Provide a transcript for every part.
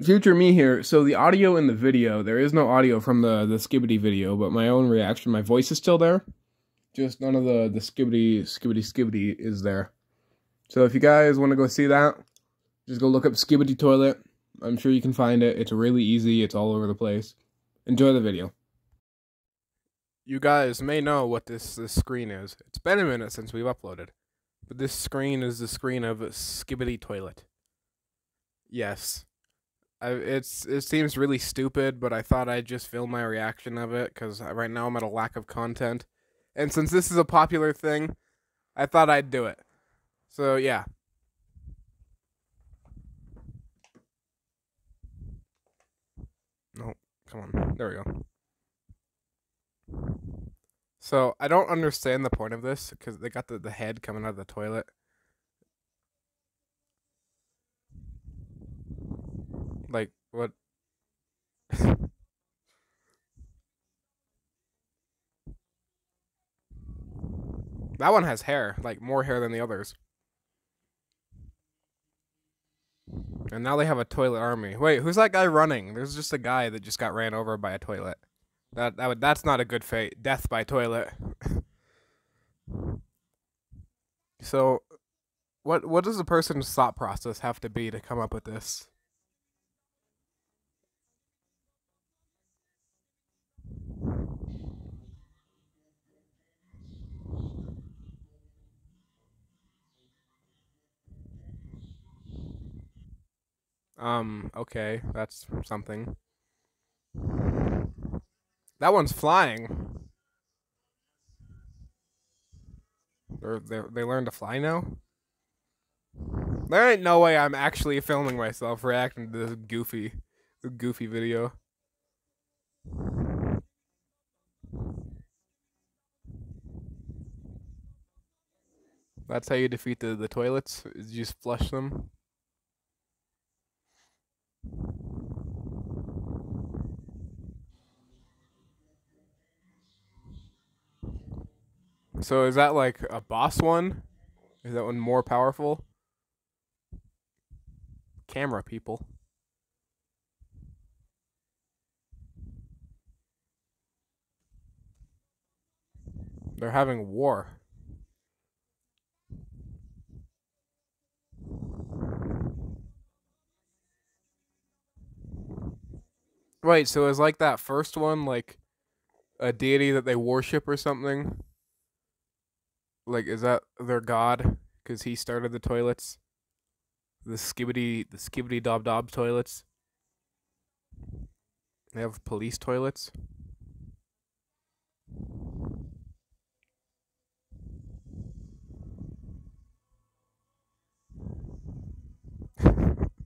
future me here. So the audio in the video, there is no audio from the the Skibidi video, but my own reaction, my voice is still there. Just none of the the Skibidi Skibidi Skibidi is there. So if you guys want to go see that, just go look up Skibidi Toilet. I'm sure you can find it. It's really easy. It's all over the place. Enjoy the video. You guys may know what this this screen is. It's been a minute since we've uploaded. But this screen is the screen of Skibidi Toilet. Yes. I, it's it seems really stupid, but I thought I'd just film my reaction of it because right now I'm at a lack of content, and since this is a popular thing, I thought I'd do it. So yeah. No, come on. There we go. So I don't understand the point of this because they got the, the head coming out of the toilet. Like what? that one has hair, like more hair than the others. And now they have a toilet army. Wait, who's that guy running? There's just a guy that just got ran over by a toilet. That that would that's not a good fate. Death by toilet. so, what what does a person's thought process have to be to come up with this? Um, okay, that's something. That one's flying. They're, they they learn to fly now? There ain't no way I'm actually filming myself reacting to this goofy, goofy video. That's how you defeat the, the toilets, is you just flush them. So is that like a boss one? Is that one more powerful? Camera people. They're having war. Right, so is like that first one like a deity that they worship or something? Like, is that their god? Because he started the toilets, the skibidi, the skibidi dob dob toilets. They have police toilets.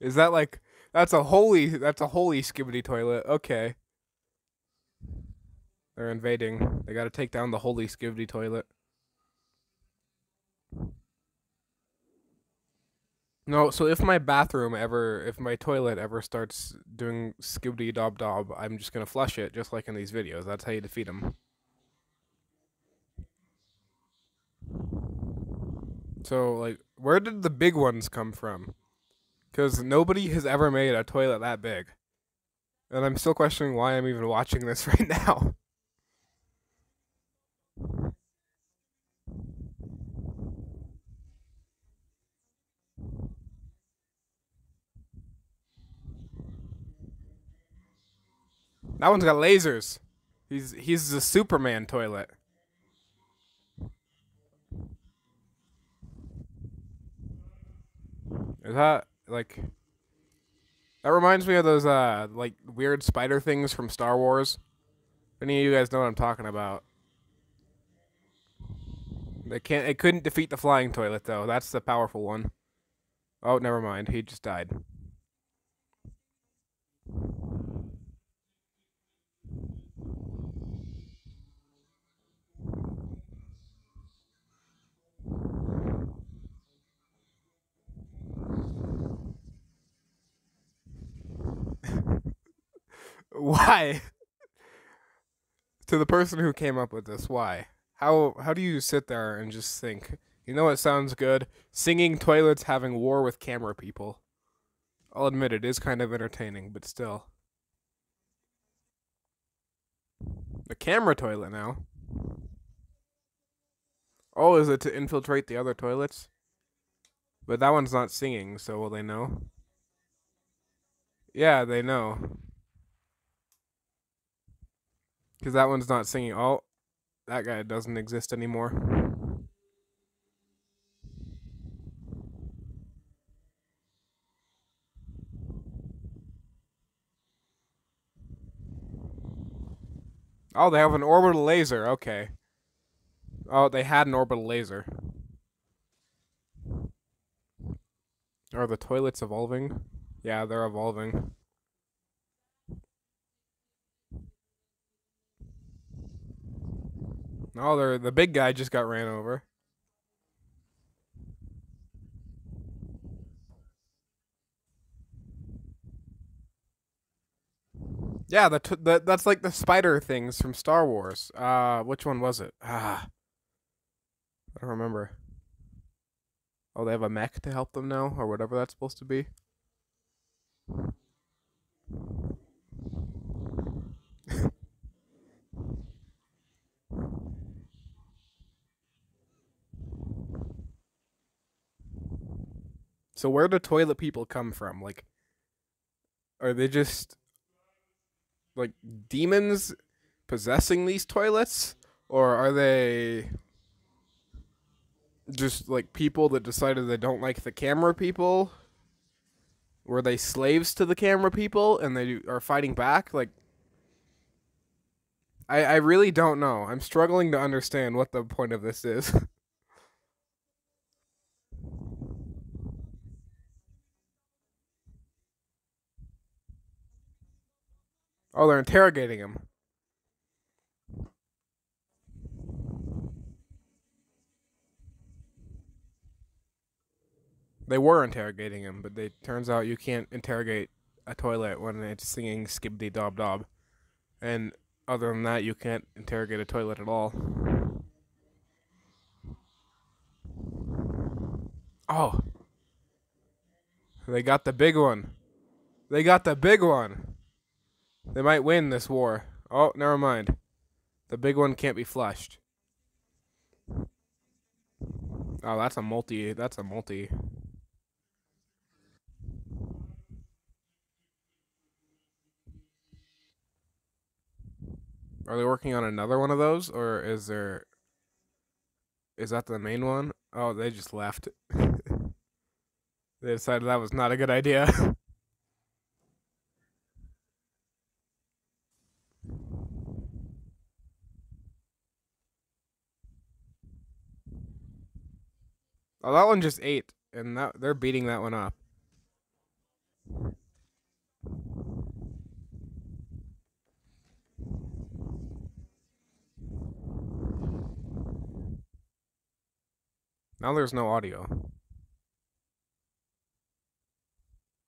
Is that like that's a holy that's a holy skibidi toilet? Okay. They're invading. They gotta take down the holy skibidi toilet. No, so if my bathroom ever, if my toilet ever starts doing skibidi dob dob, I'm just gonna flush it, just like in these videos. That's how you defeat them. So, like, where did the big ones come from? Because nobody has ever made a toilet that big. And I'm still questioning why I'm even watching this right now. That one's got lasers. He's he's the Superman toilet. Is that like that reminds me of those uh like weird spider things from Star Wars? any of you guys know what I'm talking about. They can't it couldn't defeat the flying toilet though. That's the powerful one. Oh, never mind. He just died. Why? to the person who came up with this, why? How how do you sit there and just think, you know what sounds good? Singing toilets having war with camera people. I'll admit it is kind of entertaining, but still. The camera toilet now. Oh, is it to infiltrate the other toilets? But that one's not singing, so will they know? Yeah, they know. Because that one's not singing. Oh, that guy doesn't exist anymore. Oh, they have an orbital laser. Okay. Oh, they had an orbital laser. Are the toilets evolving? Yeah, they're evolving. Oh, they're, the big guy just got ran over. Yeah, the, the that's like the spider things from Star Wars. Uh, which one was it? Ah, I don't remember. Oh, they have a mech to help them now, or whatever that's supposed to be. So where do toilet people come from? Like, are they just like demons possessing these toilets, or are they just like people that decided they don't like the camera people? Were they slaves to the camera people and they are fighting back? Like, I I really don't know. I'm struggling to understand what the point of this is. Oh, they're interrogating him. They were interrogating him, but they turns out you can't interrogate a toilet when it's singing Skibidi Dob Dob. And other than that, you can't interrogate a toilet at all. Oh. They got the big one. They got the big one. They might win this war. Oh, never mind. The big one can't be flushed. Oh, that's a multi. That's a multi. Are they working on another one of those, or is there? Is that the main one? Oh, they just left. they decided that was not a good idea. Oh, that one just ate, and that they're beating that one up. Now there's no audio.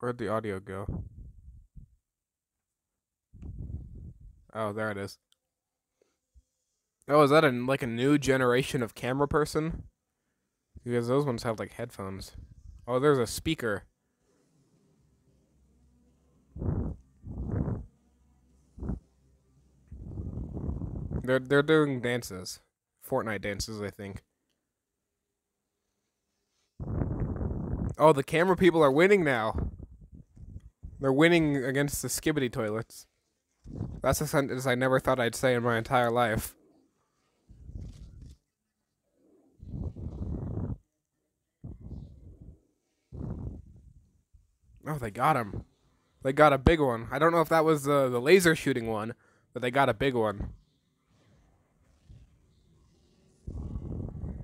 Where'd the audio go? Oh, there it is. Oh, is that a like a new generation of camera person? Because those ones have like headphones. Oh, there's a speaker. They're they're doing dances. Fortnite dances, I think. Oh, the camera people are winning now. They're winning against the skibidi toilets. That's a sentence I never thought I'd say in my entire life. Oh, they got him. They got a big one. I don't know if that was the the laser shooting one, but they got a big one.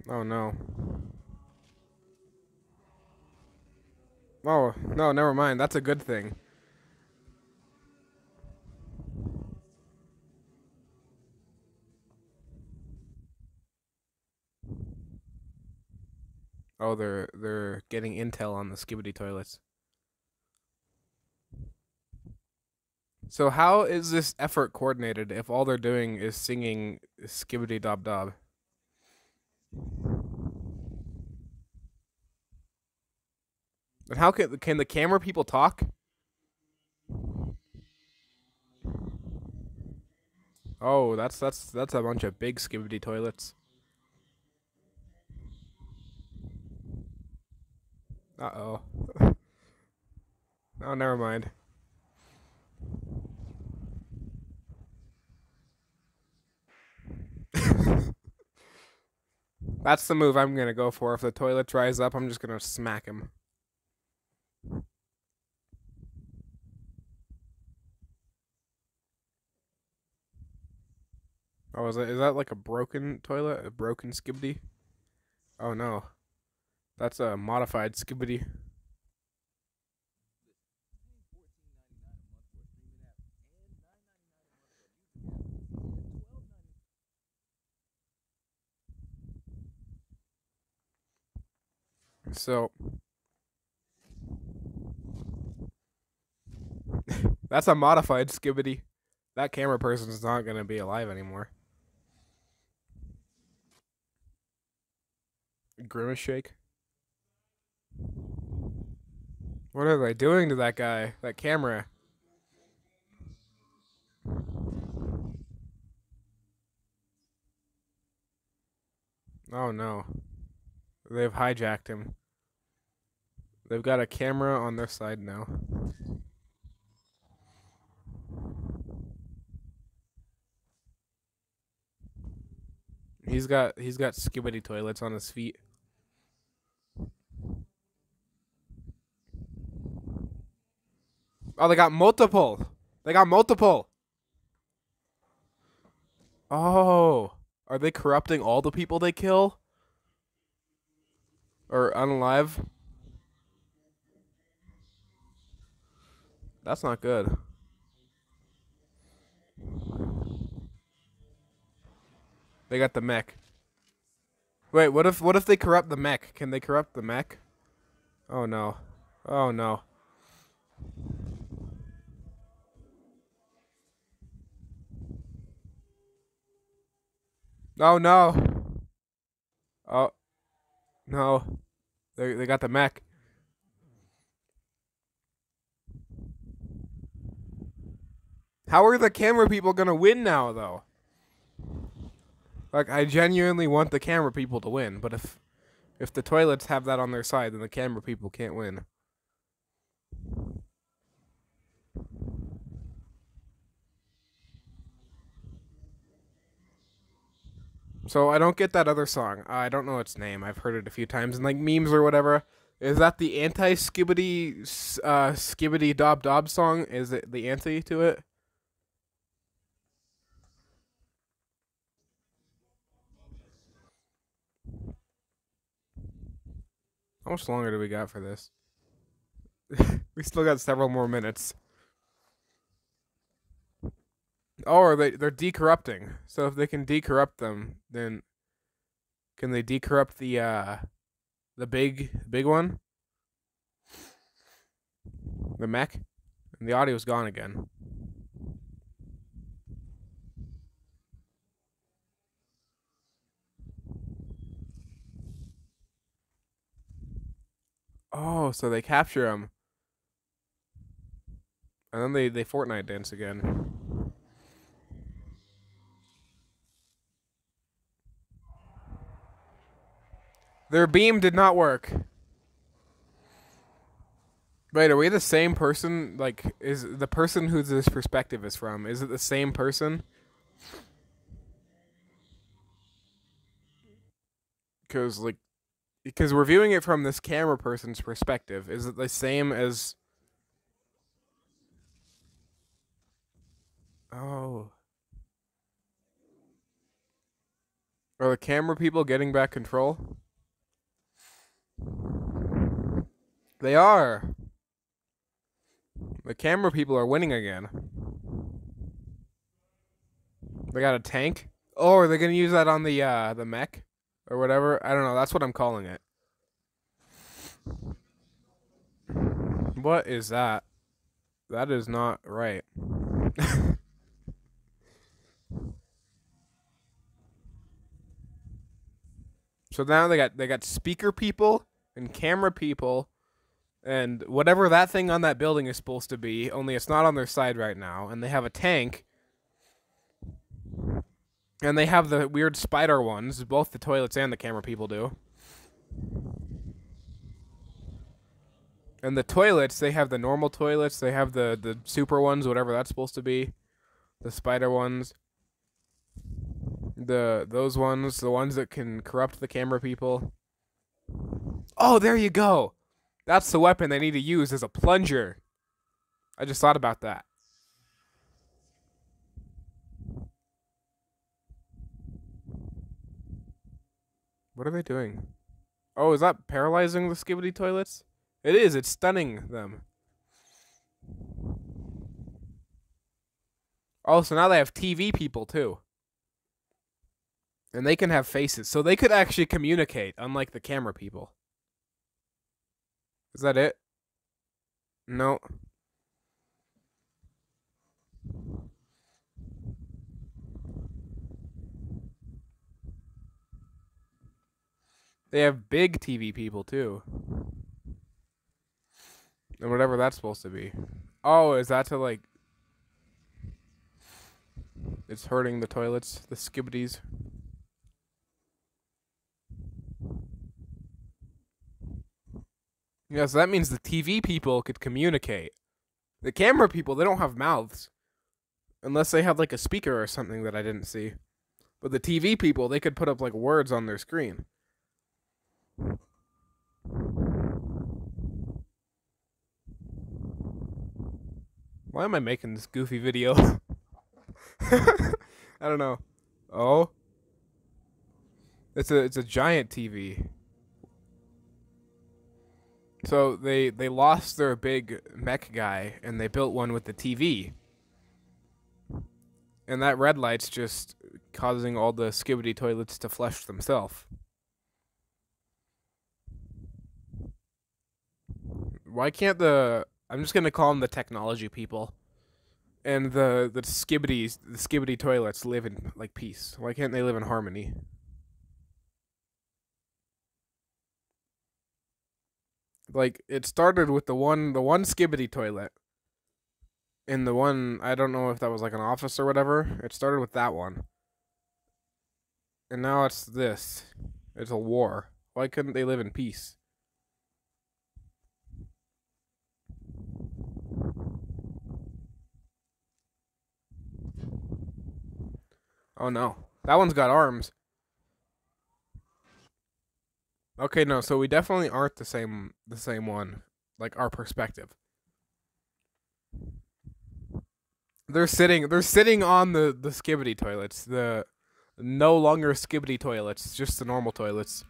Oh no. Oh, no, never mind. That's a good thing. Oh, they're they're getting intel on the skibidi toilets. So how is this effort coordinated if all they're doing is singing Skibidi Dob Dob? And how can can the camera people talk? Oh, that's that's that's a bunch of big skibidi toilets. Uh oh. oh, never mind. That's the move I'm gonna go for. If the toilet dries up, I'm just gonna smack him. Oh, is that is that like a broken toilet? A broken skibidi? Oh no. That's a modified skibidi. So that's a modified skibidi. That camera person's not gonna be alive anymore. Grimace shake. What are they doing to that guy? That camera? Oh no. They've hijacked him. They've got a camera on their side now. He's got he's got skibidi toilets on his feet. Oh, they got multiple. They got multiple. Oh, are they corrupting all the people they kill? Or unalive? That's not good. They got the mech. Wait, what if what if they corrupt the mech? Can they corrupt the mech? Oh no. Oh no. Oh no. Oh no. They they got the Mac. How are the camera people gonna win now though? Like I genuinely want the camera people to win, but if if the toilets have that on their side, then the camera people can't win. So I don't get that other song. I don't know its name. I've heard it a few times in like memes or whatever. Is that the anti skibidi uh skibidi dob dob song? Is it the anti to it? How much longer do we got for this? we still got several more minutes. Oh, they they're decorrupting. So if they can decorrupt them, then can they decorrupt the uh the big big one? The mech? And the audio's gone again. Oh, so they capture him. And then they, they Fortnite dance again. Their beam did not work. Wait, are we the same person? Like, is the person who this perspective is from, is it the same person? Because, like, because we're viewing it from this camera person's perspective. Is it the same as? Oh. Are the camera people getting back control? They are. The camera people are winning again. They got a tank. Oh, are they gonna use that on the uh the mech? or whatever. I don't know. That's what I'm calling it. What is that? That is not right. so now they got they got speaker people and camera people And whatever that thing on that building is supposed to be, only it's not on their side right now, and they have a tank. And they have the weird spider ones, both the toilets and the camera people do. And the toilets, they have the normal toilets, they have the the super ones, whatever that's supposed to be. The spider ones. The those ones, the ones that can corrupt the camera people. Oh, there you go. That's the weapon they need to use as a plunger. I just thought about that. What are they doing? Oh, is that paralyzing the skibidi toilets? It is, it's stunning them. Oh, so now they have TV people too. And they can have faces. So they could actually communicate, unlike the camera people. Is that it? No. They have big TV people too. And whatever that's supposed to be. Oh, is that to like It's hurting the toilets, the skibbities. Yeah, so that means the TV people could communicate. The camera people, they don't have mouths. Unless they have like a speaker or something that I didn't see. But the TV people, they could put up like words on their screen. Why am I making this goofy video? I don't know. Oh. It's a it's a giant TV. So they they lost their big mech guy and they built one with the TV. And that red light's just causing all the skibbity toilets to flush themselves. Why can't the I'm just gonna call them the technology people and the the skibidi the skibbity toilets live in like peace? Why can't they live in harmony? Like it started with the one the one skibidi toilet in the one I don't know if that was like an office or whatever. It started with that one. And now it's this. It's a war. Why couldn't they live in peace? Oh no. That one's got arms. Okay, no, so we definitely aren't the same the same one. Like our perspective. They're sitting they're sitting on the the skibidi toilets. The no longer skibidi toilets, just the normal toilets.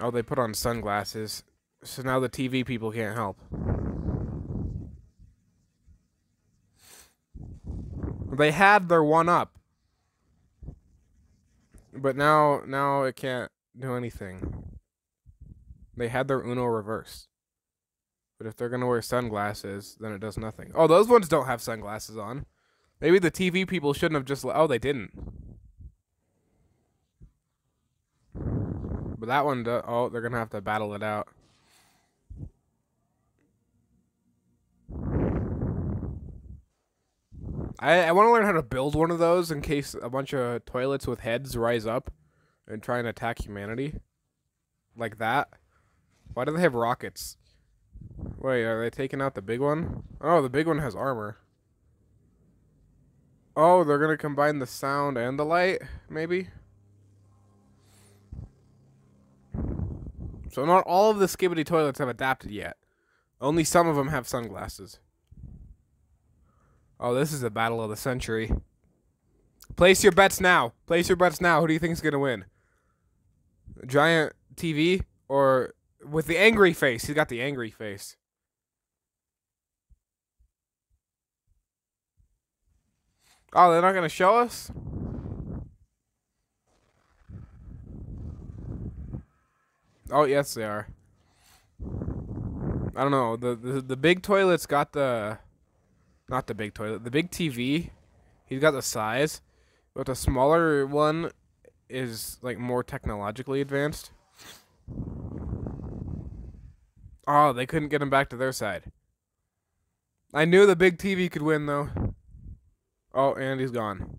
Oh, they put on sunglasses. So now the TV people can't help. They had their one up. But now, now it can't do anything. They had their Uno reversed. But if they're gonna wear sunglasses, then it does nothing. Oh, those ones don't have sunglasses on. Maybe the TV people shouldn't have just. Oh, they didn't. But that one, do- oh, they're gonna have to battle it out. I, I want to learn how to build one of those in case a bunch of toilets with heads rise up and try and attack humanity. Like that. Why do they have rockets? Wait, are they taking out the big one? Oh, the big one has armor. Oh, they're going to combine the sound and the light, maybe? So not all of the skibbity toilets have adapted yet. Only some of them have sunglasses. Oh, this is a battle of the century. Place your bets now. Place your bets now. Who do you think is going to win? Giant TV or with the angry face? He's got the angry face. Oh, they're not going to show us? Oh, yes, they are. I don't know. The the, the big toilet's got the not the big toilet. The big TV, he's got the size, but the smaller one is like more technologically advanced. Oh, they couldn't get him back to their side. I knew the big TV could win, though. Oh, and he's gone.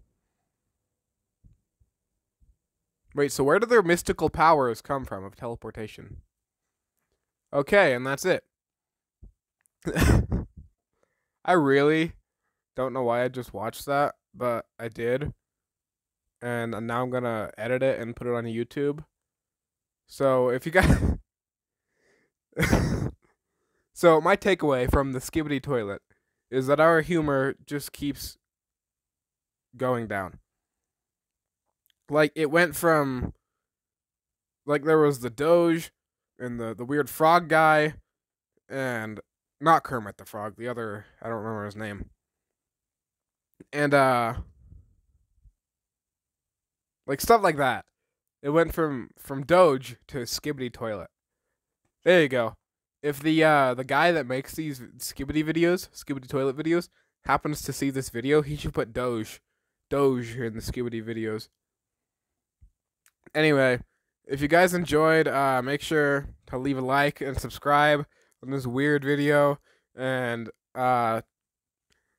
Wait, so where do their mystical powers come from of teleportation? Okay, and that's it. I really don't know why I just watched that, but I did. And now I'm going to edit it and put it on YouTube. So if you guys. so my takeaway from the Skibidi toilet is that our humor just keeps going down. Like it went from like there was the Doge and the the weird frog guy and not Kermit the Frog, the other I don't remember his name. And uh like stuff like that. It went from from Doge to Skibidi Toilet. There you go. If the uh the guy that makes these Skibidi videos, Skibidi Toilet videos, happens to see this video, he should put Doge, Doge in the Skibidi videos. Anyway, if you guys enjoyed, uh, make sure to leave a like and subscribe on this weird video. And uh,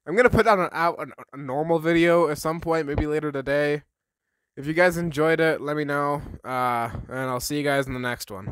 I'm gonna put out an out a normal video at some point, maybe later today. If you guys enjoyed it, let me know, uh, and I'll see you guys in the next one.